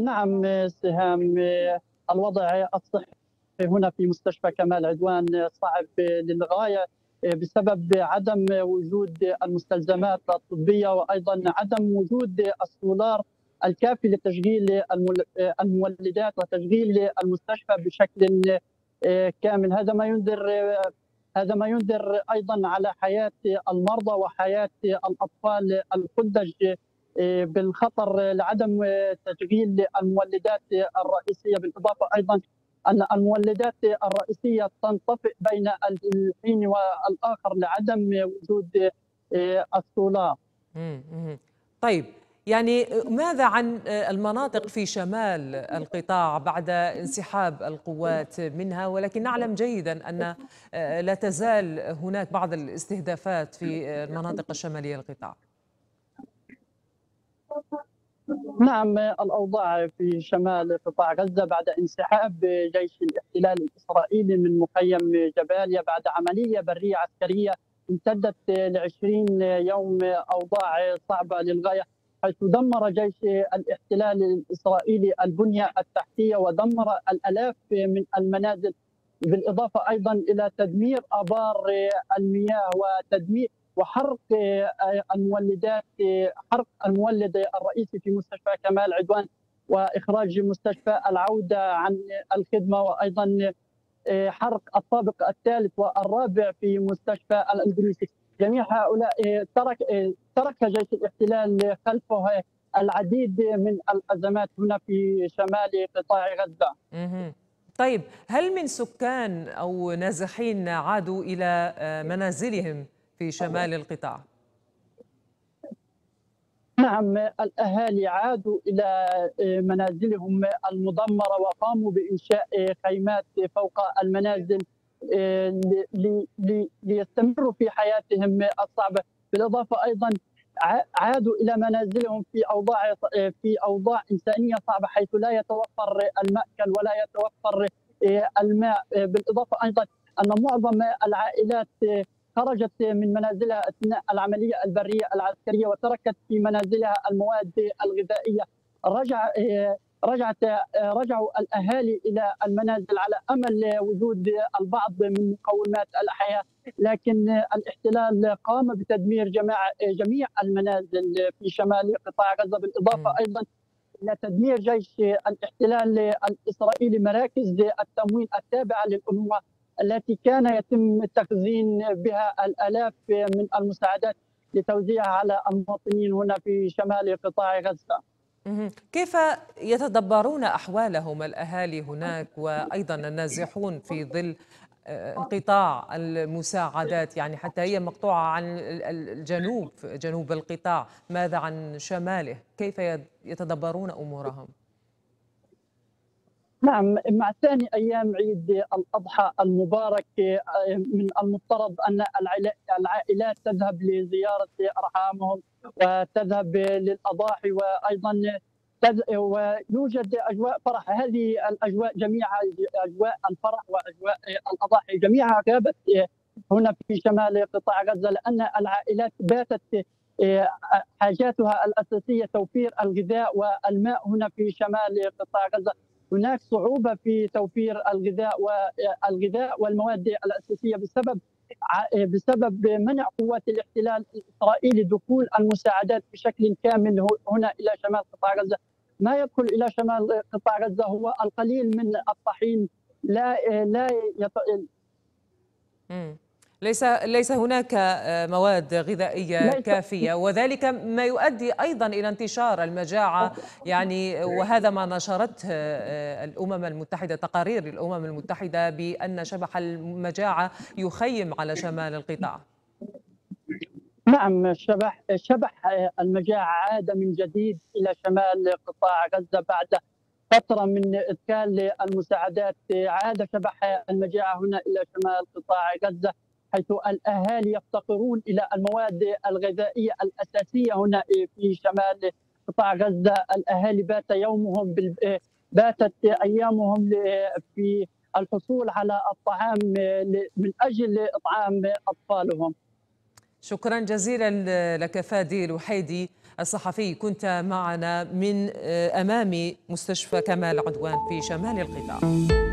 نعم سهام الوضع الصحي هنا في مستشفى كمال عدوان صعب للغاية بسبب عدم وجود المستلزمات الطبية وأيضا عدم وجود السولار الكافي لتشغيل المولدات وتشغيل المستشفى بشكل كامل. هذا ما ينذر هذا ما ينذر أيضا على حياة المرضى وحياة الأطفال الخدج بالخطر لعدم تشغيل المولدات الرئيسية بالإضافة أيضا أن المولدات الرئيسية تنطفئ بين الحين والآخر لعدم وجود السولار. طيب يعني ماذا عن المناطق في شمال القطاع بعد انسحاب القوات منها ولكن نعلم جيدا أن لا تزال هناك بعض الاستهدافات في المناطق الشمالية للقطاع. نعم الأوضاع في شمال قطاع غزة بعد انسحاب جيش الاحتلال الإسرائيلي من مخيم جباليا بعد عملية برية عسكرية امتدت ل 20 يوم أوضاع صعبة للغاية حيث دمر جيش الاحتلال الإسرائيلي البنية التحتية ودمر الألاف من المنازل بالإضافة أيضا إلى تدمير آبار المياه وتدمير وحرق المولدات حرق المولد الرئيسي في مستشفى كمال عدوان وإخراج مستشفى العودة عن الخدمة وأيضا حرق الطابق الثالث والرابع في مستشفى الأندلسي. جميع هؤلاء ترك ترك جيش الاحتلال خلفه العديد من الأزمات هنا في شمال قطاع غزة. طيب هل من سكان أو نازحين عادوا إلى منازلهم؟ في شمال القطاع؟ نعم الأهالي عادوا إلى منازلهم المدمرة وقاموا بإنشاء خيمات فوق المنازل ليستمروا في حياتهم الصعبة بالإضافة أيضا عادوا إلى منازلهم في أوضاع في أوضاع إنسانية صعبة حيث لا يتوفر المأكل ولا يتوفر الماء بالإضافة أيضا أن معظم العائلات خرجت من منازلها أثناء العملية البرية العسكرية وتركت في منازلها المواد الغذائية. رجع رجعت رجعوا الأهالي إلى المنازل على أمل وجود البعض من مقومات الاحياء لكن الاحتلال قام بتدمير جميع جميع المنازل في شمال قطاع غزة بالإضافة أيضا إلى تدمير جيش الاحتلال الإسرائيلي مراكز التموين التابعة للأمم التي كان يتم تخزين بها الألاف من المساعدات لتوزيعها على المواطنين هنا في شمال قطاع غزة. كيف يتدبرون أحوالهم الأهالي هناك وأيضا النازحون في ظل انقطاع المساعدات يعني حتى هي مقطوعة عن الجنوب جنوب القطاع، ماذا عن شماله؟ كيف يتدبرون أمورهم؟ نعم مع ثاني أيام عيد الأضحى المبارك من المفترض أن العائلات تذهب لزيارة أرحامهم وتذهب للأضاحي وأيضا ويوجد أجواء فرح. هذه الأجواء جميعها أجواء الفرح وأجواء الأضاحي جميعها غابت هنا في شمال قطاع غزة لأن العائلات باتت حاجاتها الأساسية توفير الغذاء والماء هنا في شمال قطاع غزة. هناك صعوبة في توفير الغذاء والغذاء والمواد الأساسية بسبب بسبب منع قوات الاحتلال الإسرائيلي دخول المساعدات بشكل كامل هنا إلى شمال قطاع غزة. ما يدخل إلى شمال قطاع غزة هو القليل من الطحين. لا لا يط... ليس ليس هناك مواد غذائية كافية وذلك ما يؤدي أيضا إلى انتشار المجاعة. يعني وهذا ما نشرته الأمم المتحدة تقارير الأمم المتحدة بأن شبح المجاعة يخيم على شمال القطاع. نعم شبح شبح المجاعة عاد من جديد إلى شمال قطاع غزة بعد فترة من ادخال المساعدات عاد شبح المجاعة هنا إلى شمال قطاع غزة. حيث الأهالي يفتقرون إلى المواد الغذائية الأساسية هنا في شمال قطاع غزة، الأهالي بات يومهم باتت أيامهم في الحصول على الطعام من أجل إطعام أطفالهم. شكرا جزيلا لك فادي الوحيدي الصحفي. كنت معنا من أمام مستشفى كمال عدوان في شمال القطاع.